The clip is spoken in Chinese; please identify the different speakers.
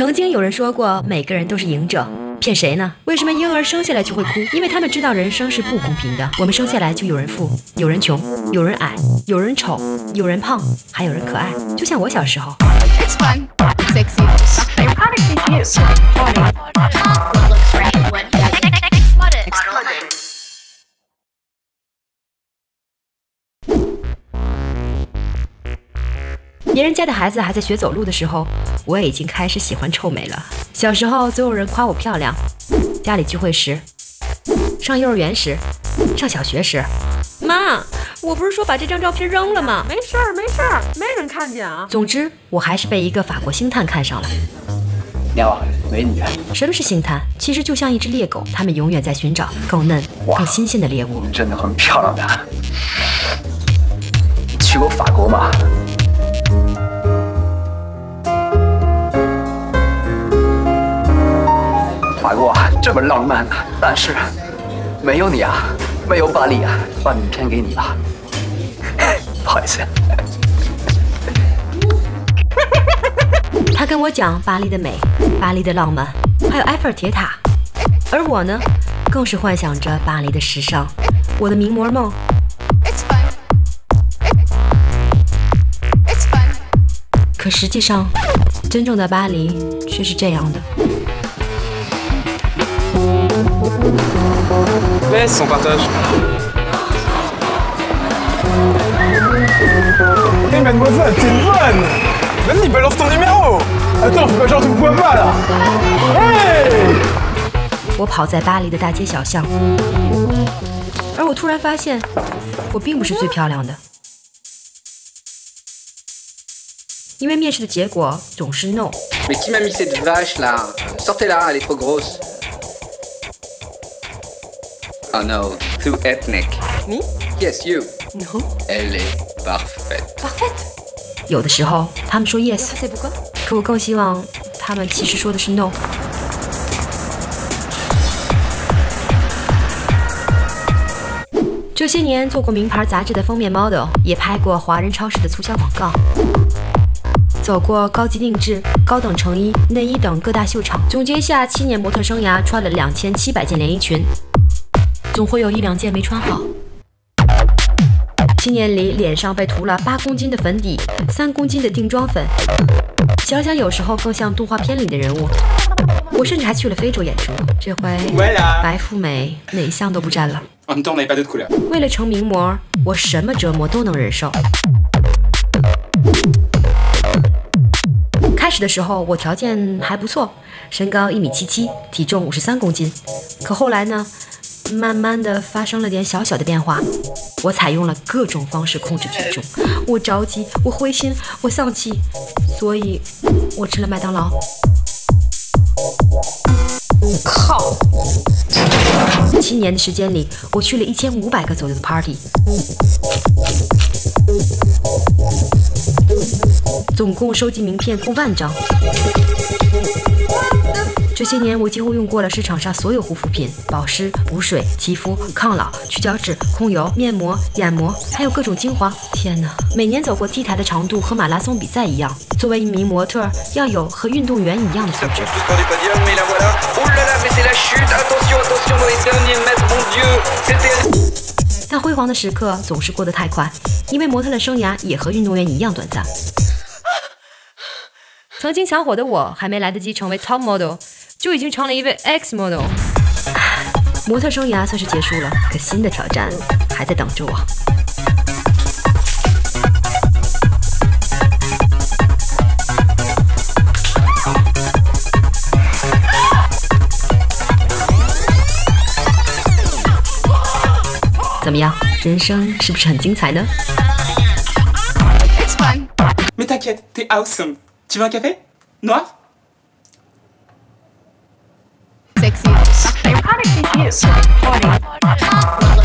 Speaker 1: 曾经有人说过，每个人都是赢者。骗谁呢？为什么婴儿生下来就会哭？因为他们知道人生是不公平的。我们生下来就有人富，有人穷，有人矮，有人丑，有人胖，还有人可爱。就像我小时候。别人家的孩子还在学走路的时候，我也已经开始喜欢臭美了。小时候总有人夸我漂亮，家里聚会时，上幼儿园时，上小学时，妈，我不是说把这张照片扔了吗？
Speaker 2: 没事儿，没事儿，没人看见啊。
Speaker 1: 总之，我还是被一个法国星探看上了。
Speaker 3: 你好，美女。
Speaker 1: 什么是星探？其实就像一只猎狗，它们永远在寻找更嫩、更新鲜的猎物。
Speaker 3: 真的很漂亮的。去过法国吗？这么浪漫啊，但是没有你啊，没有巴黎啊，把名片给你吧。不好意思。
Speaker 1: 他跟我讲巴黎的美，巴黎的浪漫，还有埃菲尔铁塔，而我呢，更是幻想着巴黎的时尚，我的名模梦。可实际上，真正的巴黎却是这样的。
Speaker 4: Laisse, on partage.
Speaker 5: Hé mademoiselle, t'es bonne
Speaker 4: Vas-y, balance ton numéro
Speaker 5: Attends, fais pas genre tu me vois pas là Hey
Speaker 1: 我跑在巴黎的大街小巷，而我突然发现，我并不是最漂亮的，因为面试的结果总是 no。
Speaker 6: Mais qui m'a mis cette vache là Sortez-la, elle est trop grosse. Oh no, too ethnic.
Speaker 1: Me?
Speaker 6: Yes, you.
Speaker 1: No.
Speaker 6: Elle est parfaite.
Speaker 1: Parfait。有的时候他们说 yes，可我更希望他们其实说的是 no。这些年做过名牌杂志的封面 model，也拍过华人超市的促销广告，走过高级定制、高等成衣、内衣等各大秀场。总结一下，七年模特生涯，穿了两千七百件连衣裙，总会有一两件没穿好。七年里，脸上被涂了八公斤的粉底，三公斤的定妆粉，想想有时候更像动画片里的人物。我甚至还去了非洲演出，这回白富美哪一项都不占了。为了成名模，我什么折磨都能忍受。开始的时候，我条件还不错，身高一米七七，体重五十三公斤。可后来呢，慢慢的发生了点小小的变化。我采用了各种方式控制体重，我着急，我灰心，我丧气，所以我吃了麦当劳。靠！七年的时间里，我去了一千五百个左右的 party，总共收集名片共万张。这些年，我几乎用过了市场上所有护肤品、保湿、补水、肌肤、抗老、去角质、控油、面膜、眼膜，还有各种精华。天哪！每年走过 T 台的长度和马拉松比赛一样。作为一名模特，要有和运动员一样的素质。但辉煌的时刻总是过得太快，因为模特的生涯也和运动员一样短暂。曾经想火的我，还没来得及成为 top model，就已经成了一位 X model。模特生涯算是结束了，可新的挑战还在等着我。怎么样，人生是不是很精彩呢
Speaker 7: ？It's fun.
Speaker 4: Mais t'inquiète, t'es awesome. Tu veux un café Noir
Speaker 7: kind of confused. Like,